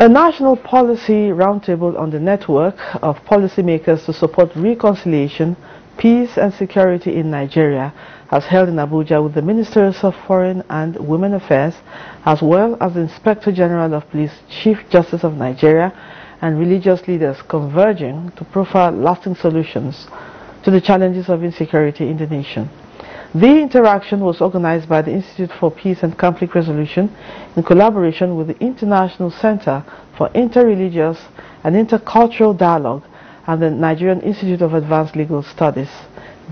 A national policy roundtable on the network of policymakers to support reconciliation, peace and security in Nigeria has held in Abuja with the Ministers of Foreign and Women Affairs as well as the Inspector General of Police, Chief Justice of Nigeria and religious leaders converging to profile lasting solutions to the challenges of insecurity in the nation. The interaction was organized by the Institute for Peace and Conflict Resolution in collaboration with the International Center for Interreligious and Intercultural Dialogue and the Nigerian Institute of Advanced Legal Studies.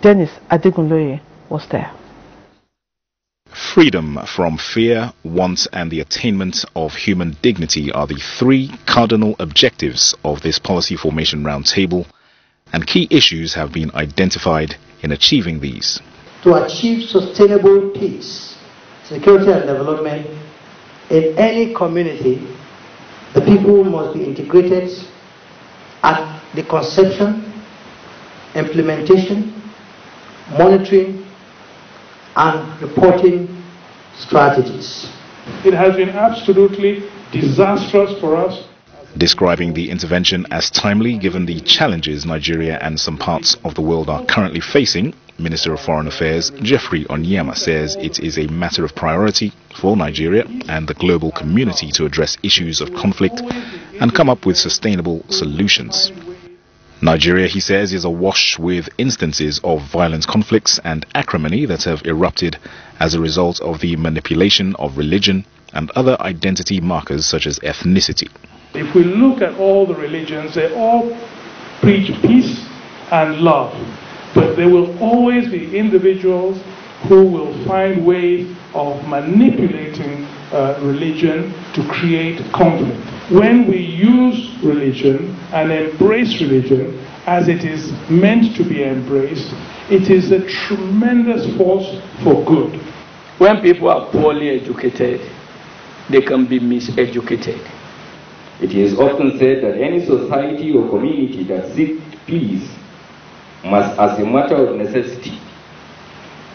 Dennis Adegunloye was there. Freedom from fear, want and the attainment of human dignity are the three cardinal objectives of this policy formation roundtable and key issues have been identified in achieving these to achieve sustainable peace, security and development in any community, the people must be integrated at the conception, implementation, monitoring, and reporting strategies. It has been absolutely disastrous for us describing the intervention as timely given the challenges Nigeria and some parts of the world are currently facing. Minister of Foreign Affairs Geoffrey Onyeama says it is a matter of priority for Nigeria and the global community to address issues of conflict and come up with sustainable solutions. Nigeria, he says, is awash with instances of violent conflicts and acrimony that have erupted as a result of the manipulation of religion and other identity markers such as ethnicity. If we look at all the religions, they all preach peace and love. But there will always be individuals who will find ways of manipulating uh, religion to create conflict. When we use religion and embrace religion as it is meant to be embraced, it is a tremendous force for good. When people are poorly educated, they can be miseducated. It is often said that any society or community that seeks peace must, as a matter of necessity,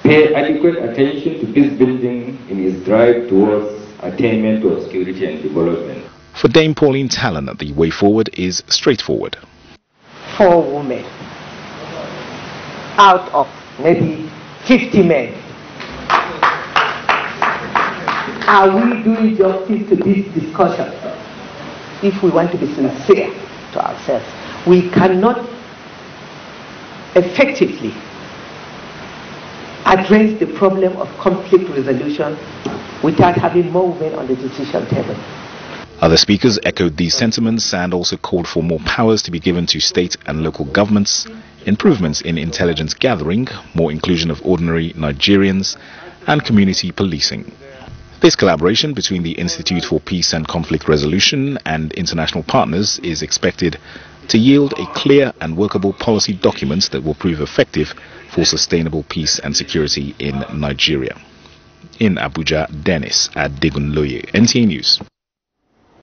pay adequate attention to peace building in its drive towards attainment of security and development. For Dame Pauline Tallen, the way forward is straightforward. Four women out of maybe 50 men. Are we doing justice to this discussion? if we want to be sincere to ourselves. We cannot effectively address the problem of conflict resolution without having more women on the decision table. Other speakers echoed these sentiments and also called for more powers to be given to state and local governments, improvements in intelligence gathering, more inclusion of ordinary Nigerians, and community policing. This collaboration between the Institute for Peace and Conflict Resolution and international partners is expected to yield a clear and workable policy document that will prove effective for sustainable peace and security in Nigeria. In Abuja, Dennis Adegunloye, NTA News.